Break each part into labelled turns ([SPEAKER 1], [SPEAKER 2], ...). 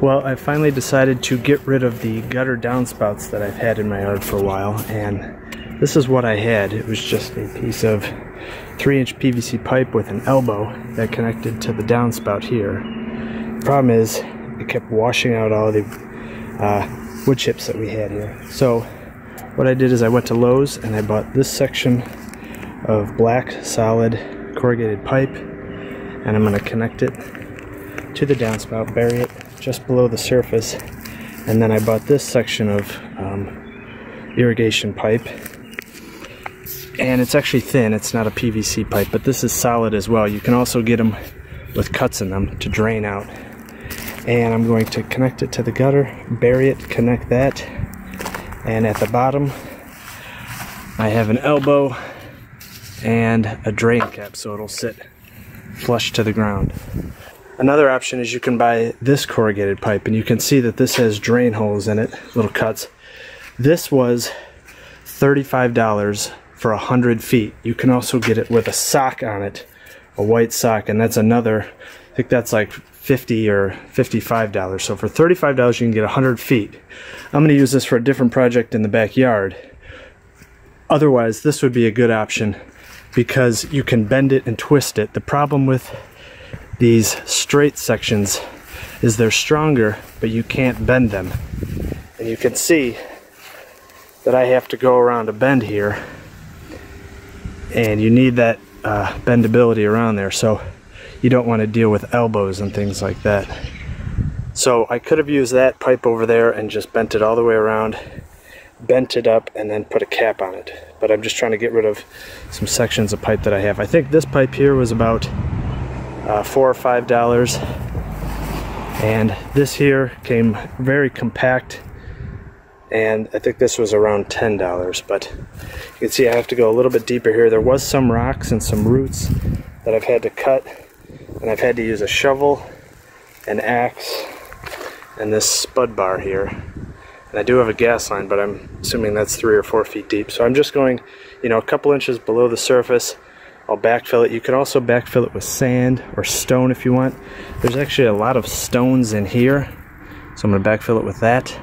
[SPEAKER 1] Well, I finally decided to get rid of the gutter downspouts that I've had in my yard for a while, and this is what I had. It was just a piece of 3-inch PVC pipe with an elbow that connected to the downspout here. The problem is, it kept washing out all the uh, wood chips that we had here. So, what I did is I went to Lowe's and I bought this section of black solid corrugated pipe, and I'm going to connect it to the downspout, bury it just below the surface. And then I bought this section of um, irrigation pipe. And it's actually thin, it's not a PVC pipe, but this is solid as well. You can also get them with cuts in them to drain out. And I'm going to connect it to the gutter, bury it, connect that. And at the bottom, I have an elbow and a drain cap so it'll sit flush to the ground. Another option is you can buy this corrugated pipe and you can see that this has drain holes in it, little cuts. This was $35 for 100 feet. You can also get it with a sock on it, a white sock, and that's another, I think that's like 50 or $55. So for $35 you can get 100 feet. I'm going to use this for a different project in the backyard. Otherwise, this would be a good option because you can bend it and twist it. The problem with these straight sections is they're stronger, but you can't bend them. And you can see that I have to go around a bend here and you need that uh, bendability around there so you don't want to deal with elbows and things like that. So I could have used that pipe over there and just bent it all the way around, bent it up and then put a cap on it. But I'm just trying to get rid of some sections of pipe that I have. I think this pipe here was about uh, four or five dollars. And this here came very compact. And I think this was around ten dollars but you can see I have to go a little bit deeper here. There was some rocks and some roots that I've had to cut. And I've had to use a shovel an axe and this spud bar here. And I do have a gas line but I'm assuming that's three or four feet deep. So I'm just going you know a couple inches below the surface I'll backfill it. You can also backfill it with sand or stone if you want. There's actually a lot of stones in here, so I'm going to backfill it with that.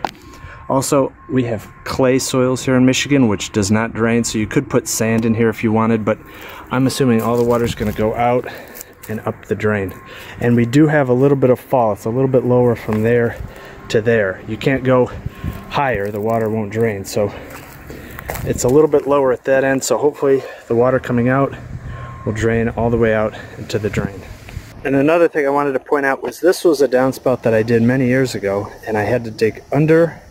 [SPEAKER 1] Also, we have clay soils here in Michigan, which does not drain, so you could put sand in here if you wanted, but I'm assuming all the water is going to go out and up the drain. And we do have a little bit of fall. It's a little bit lower from there to there. You can't go higher, the water won't drain. So it's a little bit lower at that end, so hopefully the water coming out will drain all the way out into the drain. And another thing I wanted to point out was this was a downspout that I did many years ago and I had to dig under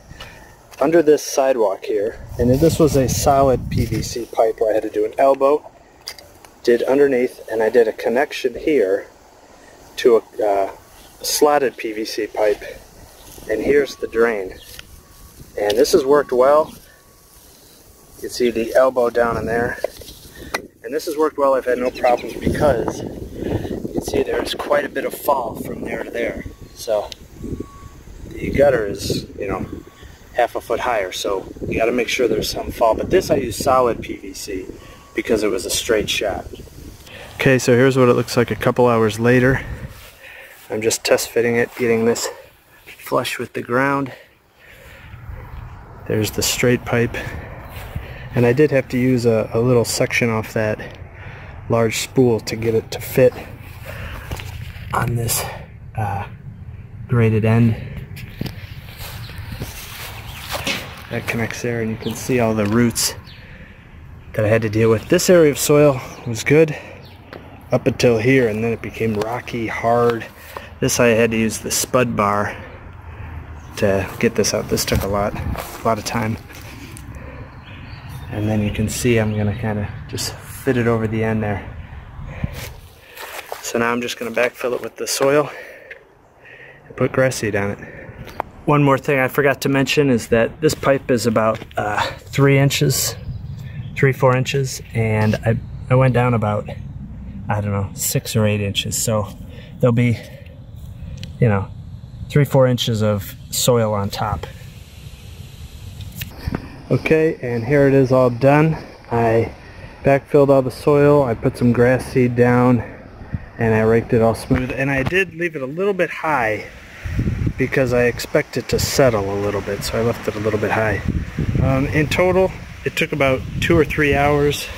[SPEAKER 1] under this sidewalk here. And this was a solid PVC pipe where I had to do an elbow did underneath and I did a connection here to a, uh, a slotted PVC pipe. And here's the drain. And this has worked well. You can see the elbow down in there and this has worked well. I've had no problems because you can see there's quite a bit of fall from there to there. So the gutter is, you know, half a foot higher. So you got to make sure there's some fall. But this I use solid PVC because it was a straight shot. Okay, so here's what it looks like a couple hours later. I'm just test fitting it, getting this flush with the ground. There's the straight pipe and I did have to use a, a little section off that large spool to get it to fit on this uh, braided end. That connects there and you can see all the roots that I had to deal with. This area of soil was good up until here and then it became rocky, hard. This I had to use the spud bar to get this out. This took a lot, a lot of time and then you can see I'm gonna kind of just fit it over the end there. So now I'm just gonna backfill it with the soil and put grass seed on it. One more thing I forgot to mention is that this pipe is about uh, three inches three four inches and I, I went down about I don't know six or eight inches. So there'll be you know three four inches of soil on top Okay, and here it is all done. I backfilled all the soil, I put some grass seed down, and I raked it all smooth. And I did leave it a little bit high because I expect it to settle a little bit, so I left it a little bit high. Um, in total, it took about two or three hours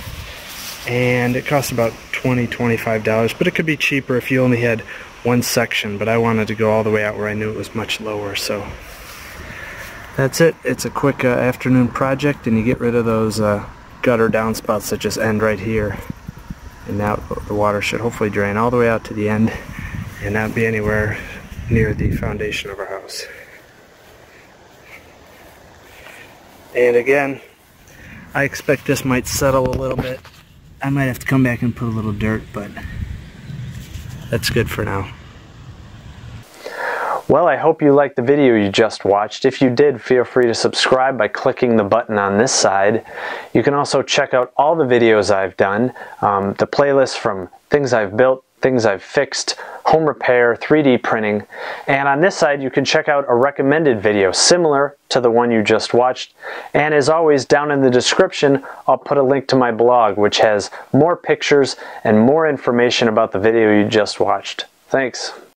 [SPEAKER 1] and it cost about 20 $25, but it could be cheaper if you only had one section, but I wanted to go all the way out where I knew it was much lower, so that's it. It's a quick uh, afternoon project and you get rid of those uh, gutter downspouts that just end right here. And now the water should hopefully drain all the way out to the end and not be anywhere near the foundation of our house. And again, I expect this might settle a little bit. I might have to come back and put a little dirt, but that's good for now.
[SPEAKER 2] Well, I hope you liked the video you just watched. If you did, feel free to subscribe by clicking the button on this side. You can also check out all the videos I've done, um, the playlist from things I've built, things I've fixed, home repair, 3D printing, and on this side you can check out a recommended video similar to the one you just watched. And as always, down in the description, I'll put a link to my blog, which has more pictures and more information about the video you just watched. Thanks.